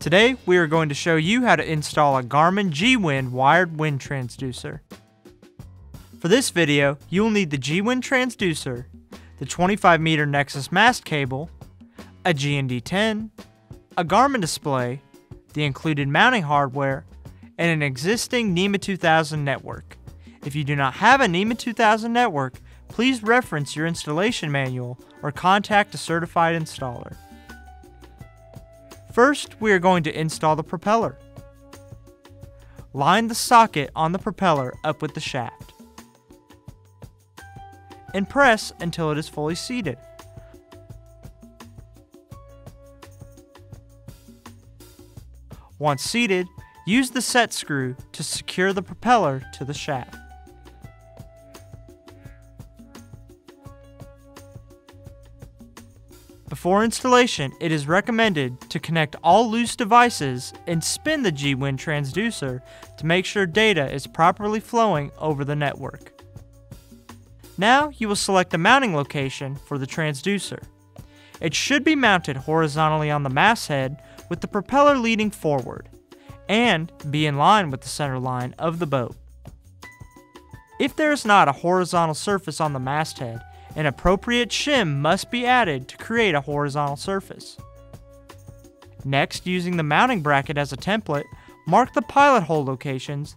Today, we are going to show you how to install a Garmin gWind wired wind transducer. For this video, you will need the gWind transducer, the 25 meter Nexus mast cable, a GND10, a Garmin display, the included mounting hardware, and an existing NMEA 2000 network. If you do not have a NMEA 2000 network, please reference your installation manual or contact a certified installer. First, we are going to install the propeller. Line the socket on the propeller up with the shaft. And press until it is fully seated. Once seated, use the set screw to secure the propeller to the shaft. Before installation, it is recommended to connect all loose devices and spin the gWind transducer to make sure data is properly flowing over the network. Now you will select the mounting location for the transducer. It should be mounted horizontally on the masthead with the propeller leading forward and be in line with the center line of the boat. If there is not a horizontal surface on the masthead, an appropriate shim must be added to create a horizontal surface. Next, using the mounting bracket as a template, mark the pilot hole locations,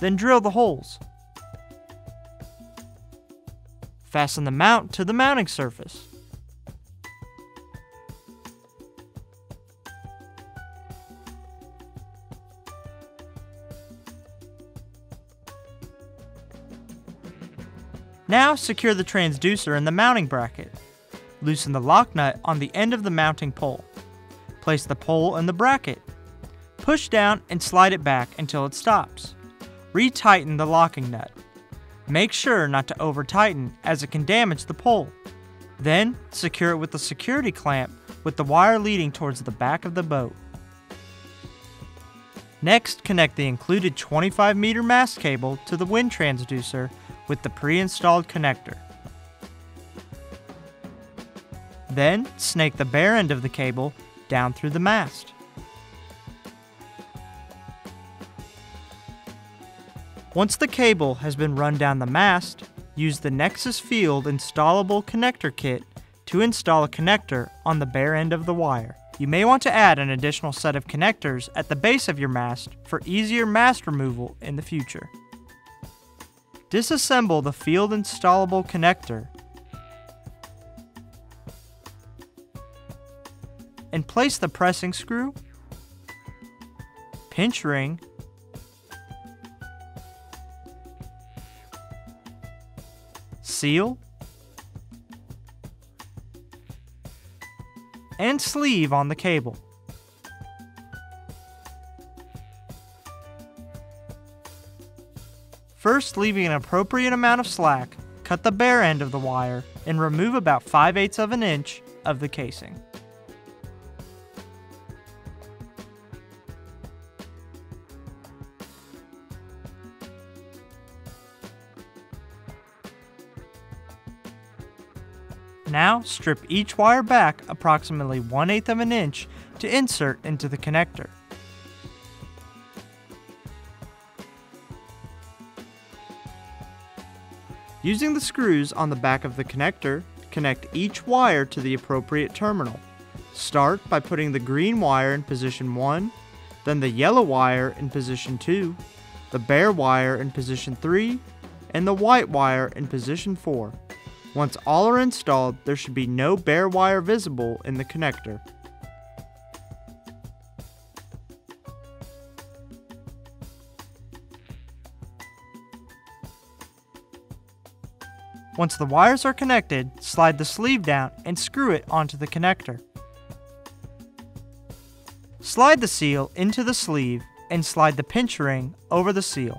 then drill the holes. Fasten the mount to the mounting surface. Now secure the transducer in the mounting bracket. Loosen the lock nut on the end of the mounting pole. Place the pole in the bracket. Push down and slide it back until it stops. Retighten the locking nut. Make sure not to over tighten as it can damage the pole. Then secure it with a security clamp with the wire leading towards the back of the boat. Next, connect the included 25 meter mast cable to the wind transducer with the pre-installed connector. Then snake the bare end of the cable down through the mast. Once the cable has been run down the mast, use the Nexus Field installable connector kit to install a connector on the bare end of the wire. You may want to add an additional set of connectors at the base of your mast for easier mast removal in the future. Disassemble the field installable connector and place the pressing screw, pinch ring, seal, and sleeve on the cable. First, leaving an appropriate amount of slack, cut the bare end of the wire and remove about 5 eighths of an inch of the casing. Now, strip each wire back approximately 1 8 of an inch to insert into the connector. Using the screws on the back of the connector, connect each wire to the appropriate terminal. Start by putting the green wire in position 1, then the yellow wire in position 2, the bare wire in position 3, and the white wire in position 4. Once all are installed, there should be no bare wire visible in the connector. Once the wires are connected, slide the sleeve down and screw it onto the connector. Slide the seal into the sleeve and slide the pinch ring over the seal.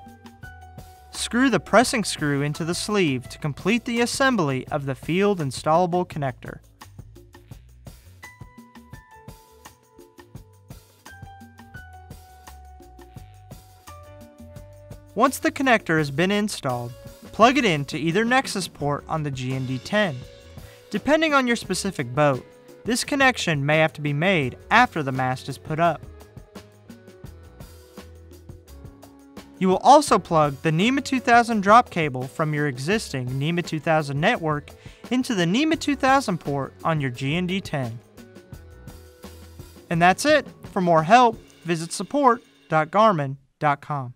Screw the pressing screw into the sleeve to complete the assembly of the field installable connector. Once the connector has been installed, Plug it into either Nexus port on the GND10. Depending on your specific boat, This connection may have to be made after the mast is put up. You will also plug the NMEA 2000 drop cable from your existing NMEA 2000 network into the NMEA 2000 port on your GND10. And that's it. For more help, visit support.garmin.com.